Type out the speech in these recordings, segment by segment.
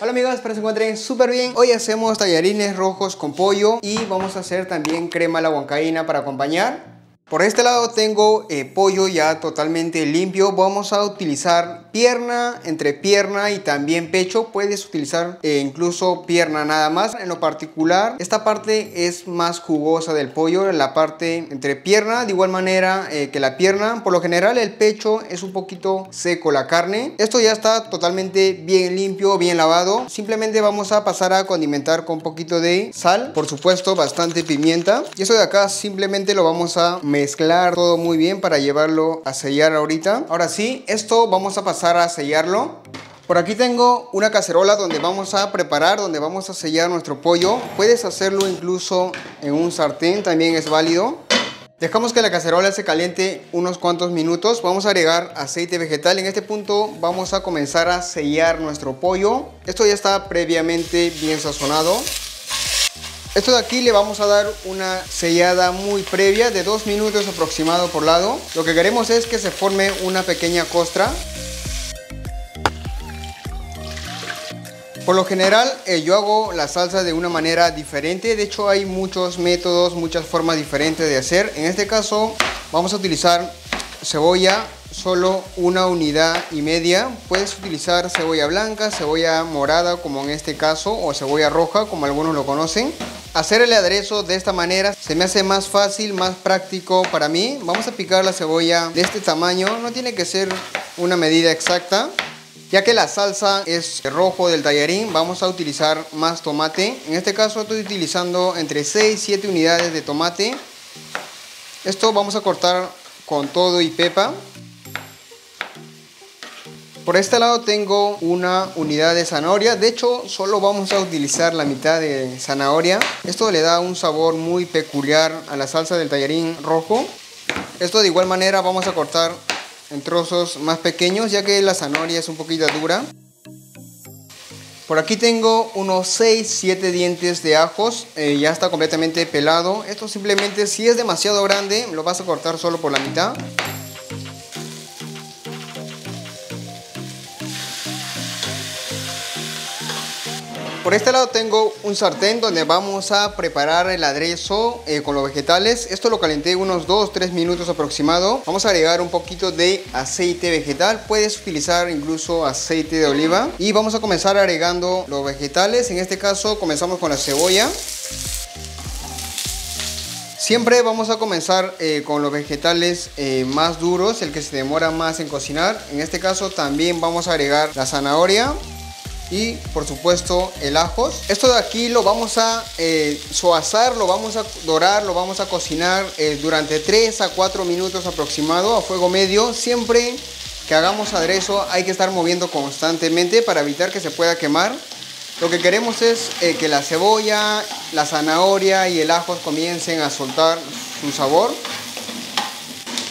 Hola amigos, espero que se encuentren súper bien. Hoy hacemos tallarines rojos con pollo y vamos a hacer también crema a la huancaína para acompañar. Por este lado tengo eh, pollo ya totalmente limpio. Vamos a utilizar pierna, entre pierna y también pecho. Puedes utilizar eh, incluso pierna nada más. En lo particular, esta parte es más jugosa del pollo. La parte entre pierna, de igual manera eh, que la pierna. Por lo general el pecho es un poquito seco la carne. Esto ya está totalmente bien limpio, bien lavado. Simplemente vamos a pasar a condimentar con un poquito de sal. Por supuesto, bastante pimienta. Y eso de acá simplemente lo vamos a mezclar todo muy bien para llevarlo a sellar ahorita. Ahora sí, esto vamos a pasar a sellarlo. Por aquí tengo una cacerola donde vamos a preparar, donde vamos a sellar nuestro pollo. Puedes hacerlo incluso en un sartén, también es válido. Dejamos que la cacerola se caliente unos cuantos minutos. Vamos a agregar aceite vegetal. En este punto vamos a comenzar a sellar nuestro pollo. Esto ya está previamente bien sazonado. Esto de aquí le vamos a dar una sellada muy previa de dos minutos aproximado por lado. Lo que queremos es que se forme una pequeña costra. Por lo general eh, yo hago la salsa de una manera diferente, de hecho hay muchos métodos, muchas formas diferentes de hacer. En este caso vamos a utilizar cebolla, solo una unidad y media. Puedes utilizar cebolla blanca, cebolla morada como en este caso o cebolla roja como algunos lo conocen. Hacer el aderezo de esta manera se me hace más fácil, más práctico para mí. Vamos a picar la cebolla de este tamaño, no tiene que ser una medida exacta. Ya que la salsa es rojo del tallarín, vamos a utilizar más tomate. En este caso estoy utilizando entre 6 y 7 unidades de tomate. Esto vamos a cortar con todo y pepa. Por este lado tengo una unidad de zanahoria. De hecho, solo vamos a utilizar la mitad de zanahoria. Esto le da un sabor muy peculiar a la salsa del tallarín rojo. Esto de igual manera vamos a cortar en trozos más pequeños ya que la zanahoria es un poquito dura. Por aquí tengo unos 6-7 dientes de ajos, eh, ya está completamente pelado. Esto simplemente si es demasiado grande lo vas a cortar solo por la mitad. Por este lado tengo un sartén donde vamos a preparar el aderezo eh, con los vegetales. Esto lo calenté unos 2-3 minutos aproximado. Vamos a agregar un poquito de aceite vegetal. Puedes utilizar incluso aceite de oliva. Y vamos a comenzar agregando los vegetales. En este caso comenzamos con la cebolla. Siempre vamos a comenzar eh, con los vegetales eh, más duros, el que se demora más en cocinar. En este caso también vamos a agregar la zanahoria y por supuesto el ajos. Esto de aquí lo vamos a eh, suazar, lo vamos a dorar, lo vamos a cocinar eh, durante 3 a 4 minutos aproximado a fuego medio. Siempre que hagamos aderezo hay que estar moviendo constantemente para evitar que se pueda quemar. Lo que queremos es eh, que la cebolla, la zanahoria y el ajos comiencen a soltar su sabor.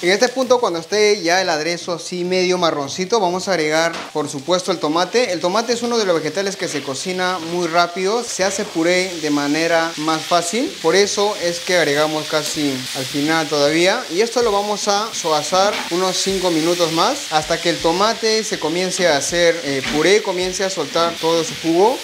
En este punto cuando esté ya el aderezo así medio marroncito vamos a agregar por supuesto el tomate. El tomate es uno de los vegetales que se cocina muy rápido, se hace puré de manera más fácil, por eso es que agregamos casi al final todavía y esto lo vamos a soazar unos 5 minutos más hasta que el tomate se comience a hacer eh, puré, comience a soltar todo su jugo.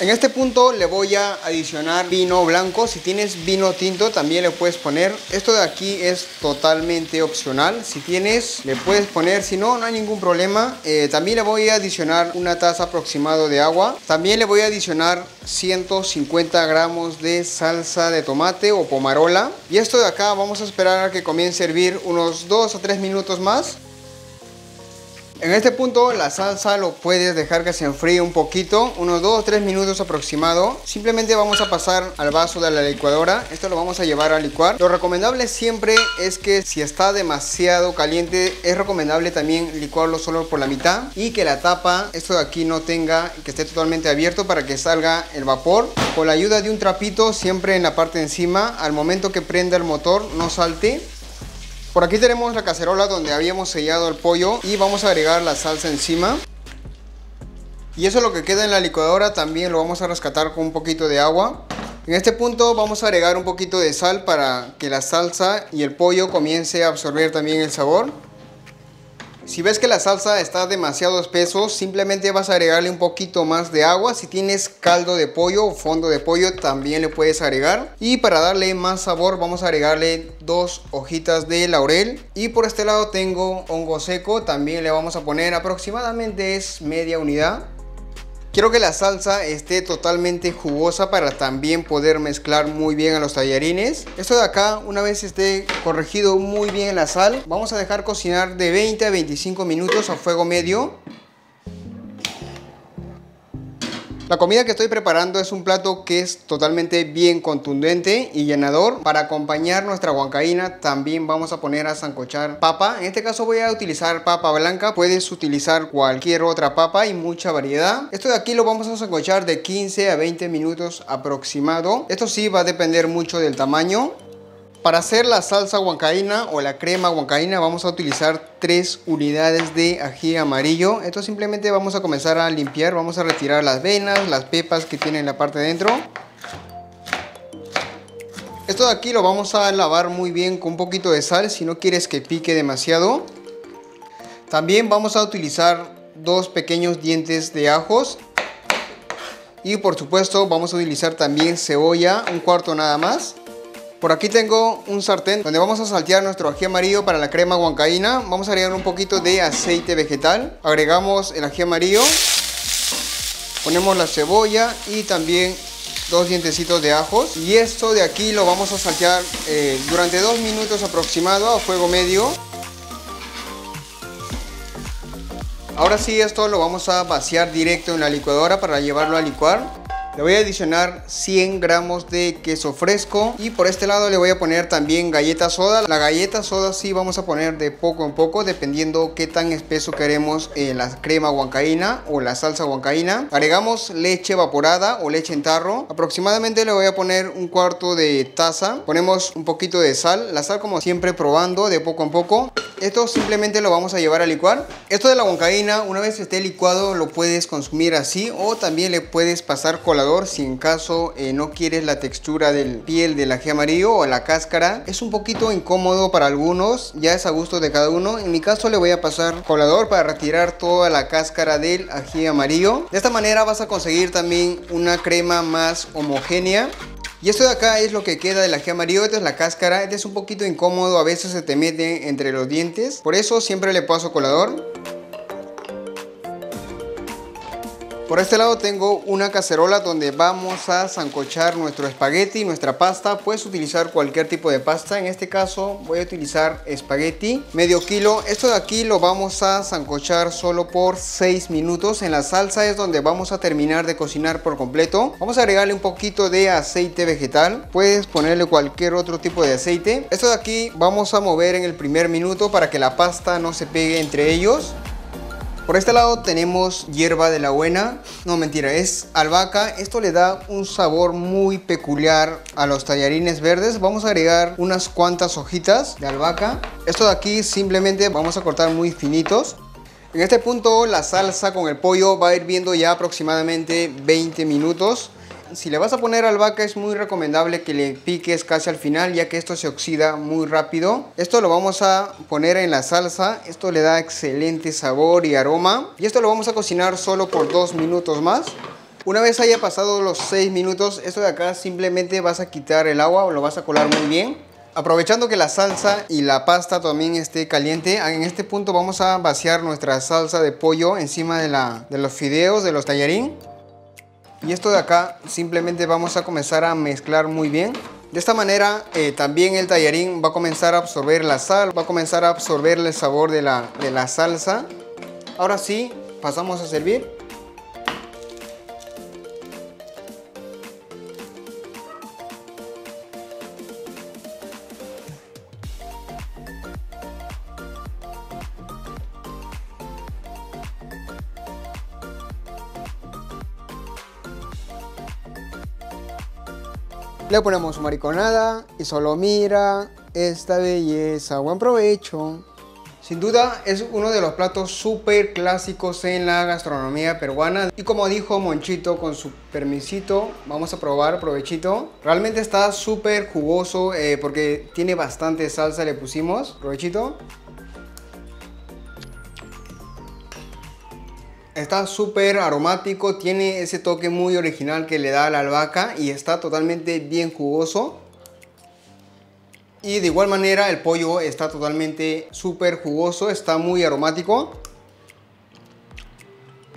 En este punto le voy a adicionar vino blanco. Si tienes vino tinto también le puedes poner. Esto de aquí es totalmente opcional. Si tienes le puedes poner. Si no, no hay ningún problema. Eh, también le voy a adicionar una taza aproximado de agua. También le voy a adicionar 150 gramos de salsa de tomate o pomarola. Y esto de acá vamos a esperar a que comience a hervir unos 2 o 3 minutos más. En este punto la salsa lo puedes dejar que se enfríe un poquito, unos 2 o 3 minutos aproximado. Simplemente vamos a pasar al vaso de la licuadora. Esto lo vamos a llevar a licuar. Lo recomendable siempre es que si está demasiado caliente, es recomendable también licuarlo solo por la mitad y que la tapa, esto de aquí no tenga, que esté totalmente abierto para que salga el vapor. Con la ayuda de un trapito siempre en la parte encima, al momento que prenda el motor no salte por aquí tenemos la cacerola donde habíamos sellado el pollo y vamos a agregar la salsa encima. Y eso lo que queda en la licuadora también lo vamos a rescatar con un poquito de agua. En este punto vamos a agregar un poquito de sal para que la salsa y el pollo comience a absorber también el sabor. Si ves que la salsa está demasiado espeso, simplemente vas a agregarle un poquito más de agua. Si tienes caldo de pollo o fondo de pollo, también le puedes agregar. Y para darle más sabor, vamos a agregarle dos hojitas de laurel. Y por este lado tengo hongo seco, también le vamos a poner aproximadamente es media unidad. Quiero que la salsa esté totalmente jugosa para también poder mezclar muy bien a los tallarines. Esto de acá, una vez esté corregido muy bien la sal, vamos a dejar cocinar de 20 a 25 minutos a fuego medio. La comida que estoy preparando es un plato que es totalmente bien contundente y llenador. Para acompañar nuestra huancaína también vamos a poner a zancochar papa. En este caso voy a utilizar papa blanca. Puedes utilizar cualquier otra papa y mucha variedad. Esto de aquí lo vamos a zancochar de 15 a 20 minutos aproximado. Esto sí va a depender mucho del tamaño. Para hacer la salsa huancaína o la crema huancaína vamos a utilizar tres unidades de ají amarillo. Esto simplemente vamos a comenzar a limpiar, vamos a retirar las venas, las pepas que tienen la parte de dentro. Esto de aquí lo vamos a lavar muy bien con un poquito de sal si no quieres que pique demasiado. También vamos a utilizar dos pequeños dientes de ajos. Y por supuesto vamos a utilizar también cebolla, un cuarto nada más. Por aquí tengo un sartén donde vamos a saltear nuestro ají amarillo para la crema huancaína. Vamos a agregar un poquito de aceite vegetal. Agregamos el ají amarillo. Ponemos la cebolla y también dos dientecitos de ajos. Y esto de aquí lo vamos a saltear eh, durante dos minutos aproximado a fuego medio. Ahora sí esto lo vamos a vaciar directo en la licuadora para llevarlo a licuar. Le voy a adicionar 100 gramos de queso fresco y por este lado le voy a poner también galleta soda. La galleta soda sí vamos a poner de poco en poco dependiendo qué tan espeso queremos en la crema huancaína o la salsa huancaína. Agregamos leche evaporada o leche en tarro. Aproximadamente le voy a poner un cuarto de taza. Ponemos un poquito de sal. La sal como siempre probando de poco en poco. Esto simplemente lo vamos a llevar a licuar. Esto de la huancaína una vez esté licuado lo puedes consumir así o también le puedes pasar colador si en caso eh, no quieres la textura del piel del ají amarillo o la cáscara. Es un poquito incómodo para algunos, ya es a gusto de cada uno. En mi caso le voy a pasar colador para retirar toda la cáscara del ají amarillo. De esta manera vas a conseguir también una crema más homogénea. Y esto de acá es lo que queda del ají amarillo, esta es la cáscara, este es un poquito incómodo, a veces se te mete entre los dientes, por eso siempre le paso colador. Por este lado tengo una cacerola donde vamos a zancochar nuestro espagueti, nuestra pasta. Puedes utilizar cualquier tipo de pasta. En este caso voy a utilizar espagueti, medio kilo. Esto de aquí lo vamos a zancochar solo por 6 minutos. En la salsa es donde vamos a terminar de cocinar por completo. Vamos a agregarle un poquito de aceite vegetal. Puedes ponerle cualquier otro tipo de aceite. Esto de aquí vamos a mover en el primer minuto para que la pasta no se pegue entre ellos. Por este lado tenemos hierba de la buena, no mentira, es albahaca. Esto le da un sabor muy peculiar a los tallarines verdes. Vamos a agregar unas cuantas hojitas de albahaca. Esto de aquí simplemente vamos a cortar muy finitos. En este punto la salsa con el pollo va a ir viendo ya aproximadamente 20 minutos. Si le vas a poner albahaca es muy recomendable que le piques casi al final ya que esto se oxida muy rápido. Esto lo vamos a poner en la salsa. Esto le da excelente sabor y aroma. Y esto lo vamos a cocinar solo por dos minutos más. Una vez haya pasado los 6 minutos, esto de acá simplemente vas a quitar el agua o lo vas a colar muy bien. Aprovechando que la salsa y la pasta también esté caliente, en este punto vamos a vaciar nuestra salsa de pollo encima de, la, de los fideos, de los tallarín. Y esto de acá simplemente vamos a comenzar a mezclar muy bien. De esta manera eh, también el tallarín va a comenzar a absorber la sal, va a comenzar a absorber el sabor de la, de la salsa. Ahora sí, pasamos a servir. Le ponemos mariconada y solo mira esta belleza. Buen provecho. Sin duda es uno de los platos súper clásicos en la gastronomía peruana. Y como dijo Monchito con su permisito, vamos a probar, provechito. Realmente está súper jugoso eh, porque tiene bastante salsa, le pusimos. Provechito. Está súper aromático, tiene ese toque muy original que le da la albahaca y está totalmente bien jugoso. Y de igual manera el pollo está totalmente súper jugoso, está muy aromático.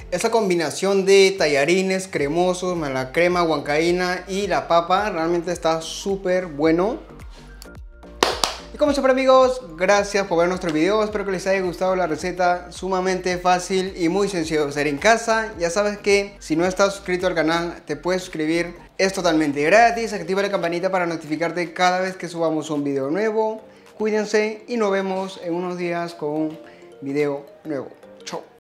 Esa combinación de tallarines cremosos, la crema huancaína y la papa realmente está súper bueno. Como siempre amigos, gracias por ver nuestro video. Espero que les haya gustado la receta sumamente fácil y muy sencillo de hacer en casa. Ya sabes que si no estás suscrito al canal, te puedes suscribir. Es totalmente gratis. Activa la campanita para notificarte cada vez que subamos un video nuevo. Cuídense y nos vemos en unos días con un video nuevo. Chau.